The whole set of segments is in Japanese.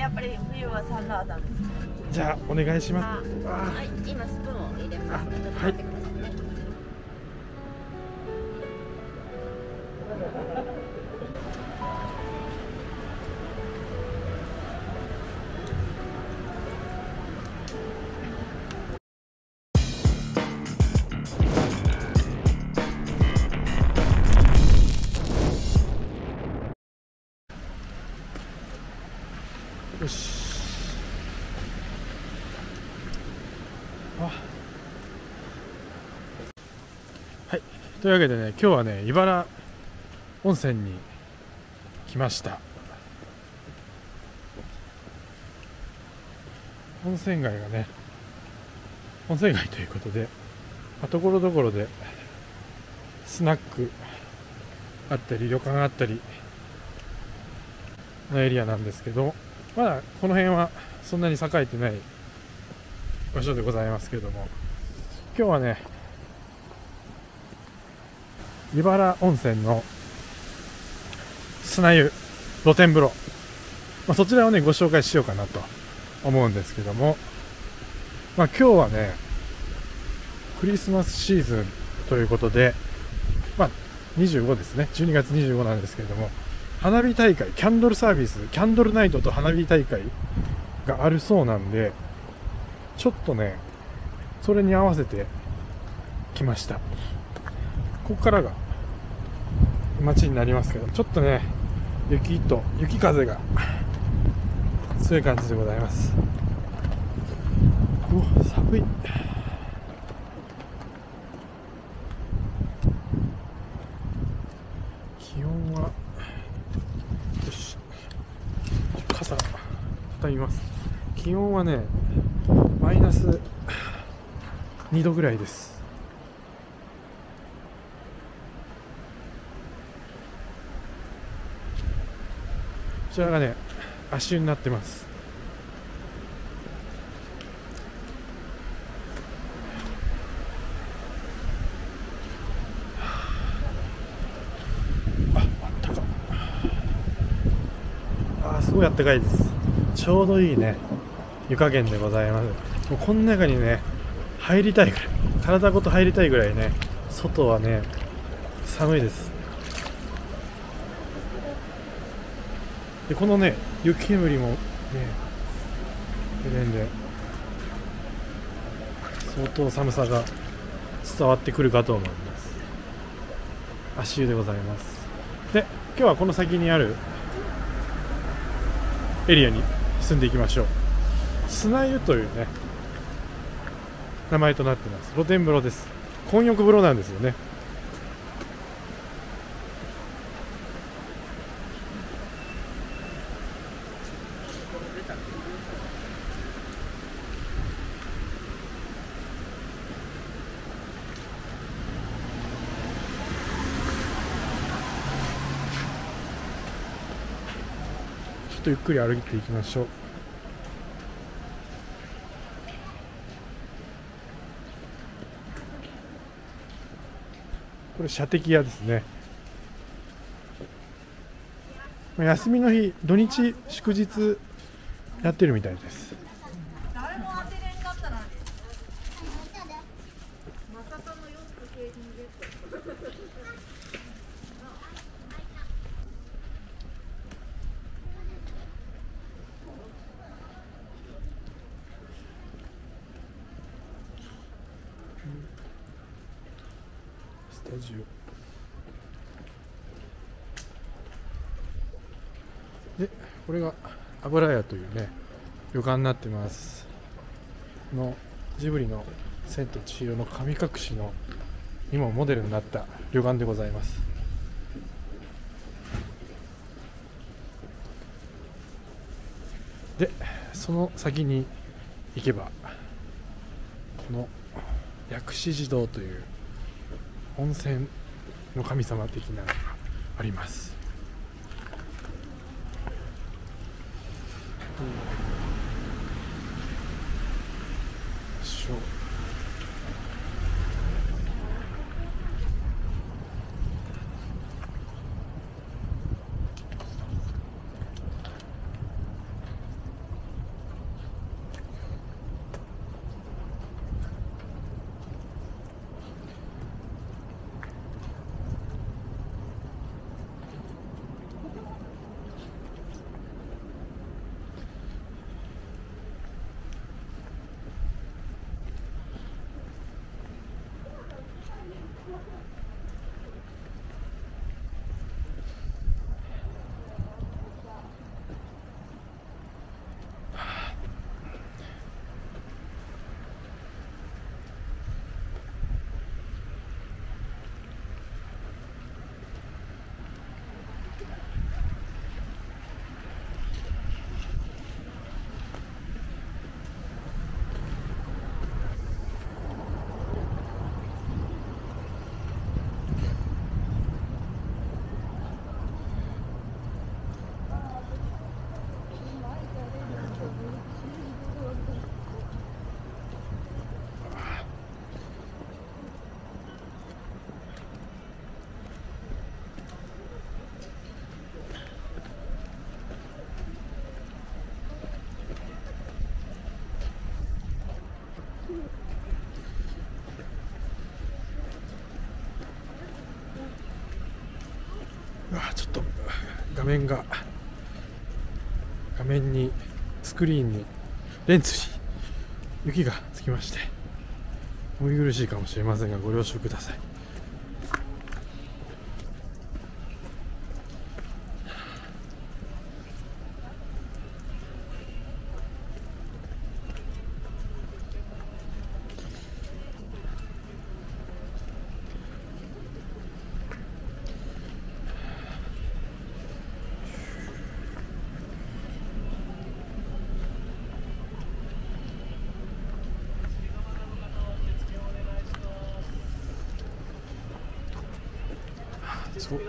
やっぱり冬はサンラータンですか？じゃあお願いしまあすはい今スプーンを入れます。ちょっと待ってくださいというわけでね今日はね茨温泉に来ました。温泉街がね温泉街ということでところどころでスナックあったり旅館あったりのエリアなんですけどまだこの辺はそんなに栄えてない場所でございますけども今日はね茨温泉の砂湯露天風呂、まあ、そちらをねご紹介しようかなと思うんですけども、まあ、今日はねクリスマスシーズンということで、まあ、25ですね。12月25なんですけれども花火大会キャンドルサービスキャンドルナイトと花火大会があるそうなんでちょっとねそれに合わせて来ました。ここからが街になりますけどちょっとね雪と雪風が強い感じでございます。うわ寒い。気温はよし。傘畳みます。気温はねマイナス2度ぐらいです。ちらがね足湯になってます。ああったか。あすごいあったかいです。ちょうどいいね。湯加減でございます。もうこの中にね入りたいぐらい。体ごと入りたいぐらいね外はね寒いです。でこのね雪煙もね出るんで相当寒さが伝わってくるかと思います。足湯でございます。で今日はこの先にあるエリアに進んでいきましょう。砂湯というね名前となってます。露天風呂です。混浴風呂なんですよね。とゆっくり歩いていきましょう。これ射的屋ですね。まあ休みの日土日祝日やってるみたいです誰も当てれんかったなまさかの4つ景品ゲットスタジオ。でこれが油屋というね旅館になってます。のジブリの「千と千尋の神隠し」のにもモデルになった旅館でございます。でその先に行けばこの薬師寺堂という温泉の神様的なのがありますしょううわちょっと画面が画面にスクリーンにレンズに雪がつきましてお見苦しいかもしれませんがご了承ください。そう。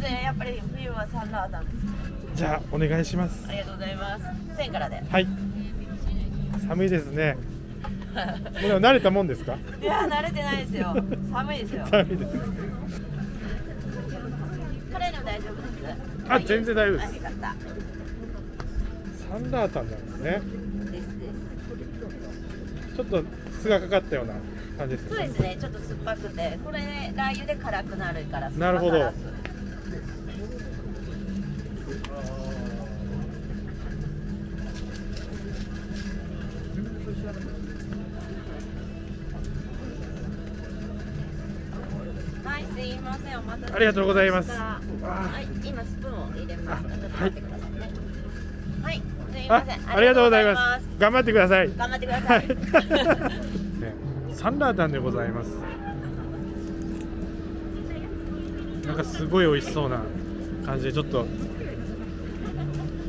の方受付お願いします。おすすめやっぱり冬はサンラータンですじゃあお願いします。ありがとうございます。1000円からで。はい。寒いですね。もうでも慣れたもんですか？いや慣れてないですよ。寒いですよ。寒いです辛いの大丈夫です？あ全然大丈夫です。あよかった。サンラータンなんですね。ちょっと酢がかかったような感じですね。そうですね。ちょっと酸っぱくて。これラー油で辛くなるからなるほどはいすいませんお待たせありがとうございます。はい今スプーンを入れます。あちょっと待ってくださいね。はい。すいあませんありがとうございます。頑張ってください。頑張ってください。ね、サンラータンでございます。なんかすごい美味しそうな感じでちょっと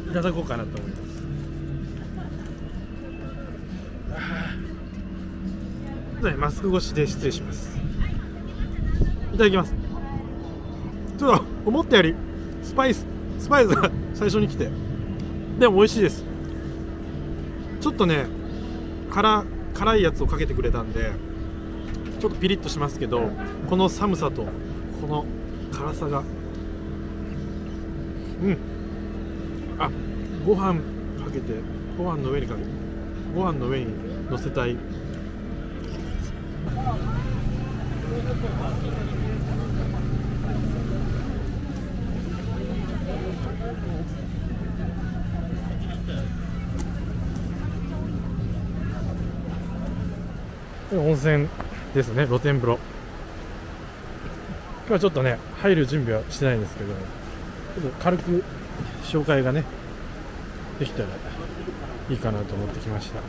いただこうかなと思いますあーねマスク越しで失礼します。いただきます。ちょっと思ったよりスパイススパイスが最初に来て。でも美味しいです。ちょっとね辛辛いやつをかけてくれたんでちょっとピリッとしますけどこの寒さとこの辛さがうん。あご飯かけてご飯の上にかけて。ご飯の上に乗せたい。温泉ですね露天風呂。今日はちょっとね入る準備はしてないんですけどちょっと軽く紹介がねできたらいいかなと思ってきましたよ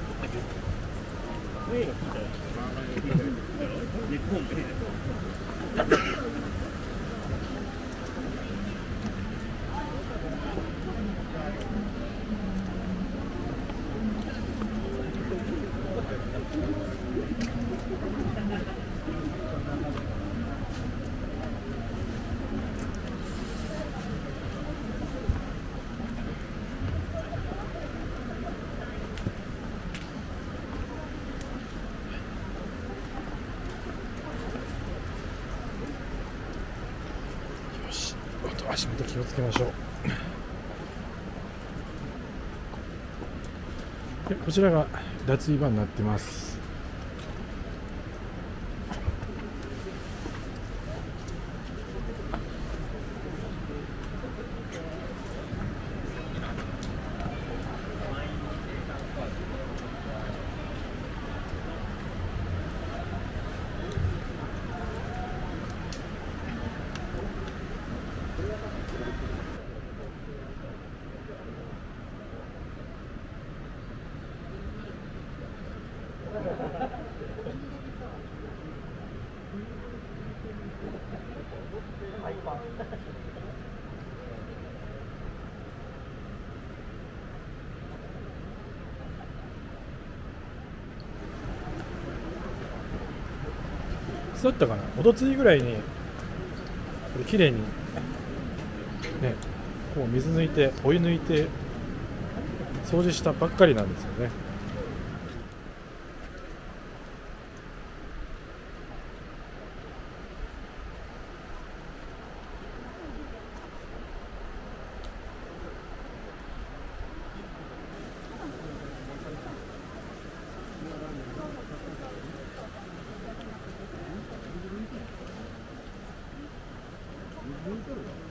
しあと足元気をつけましょう。でこちらが脱衣場になってます。つだったかな？おとついぐらいにこれ綺麗にねこう水抜いてお湯抜いて掃除したばっかりなんですよね。向うてるだろ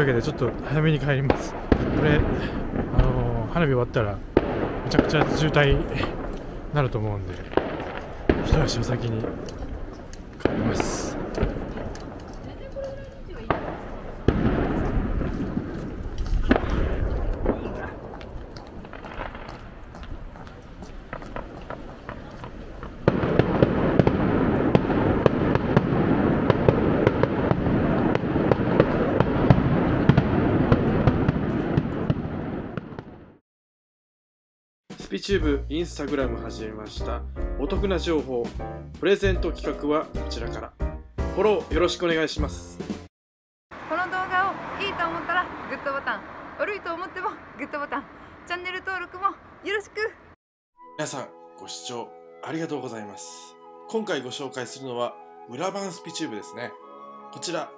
いうわけでちょっと早めに帰ります。これあのー花火終わったらめちゃくちゃ渋滞になると思うんで一足お先に帰ります。スピチューブインスタグラム始めました。お得な情報プレゼント企画はこちらから。フォローよろしくお願いします。この動画をいいと思ったらグッドボタン。悪いと思ってもグッドボタン。チャンネル登録もよろしく。皆さんご視聴ありがとうございます。今回ご紹介するのは裏版スピチューブですね。こちら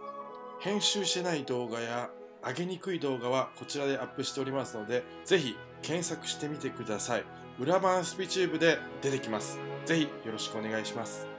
編集してない動画や上げにくい動画はこちらでアップしておりますのでぜひ検索してみてください裏版スピチューブで出てきます。ぜひよろしくお願いします。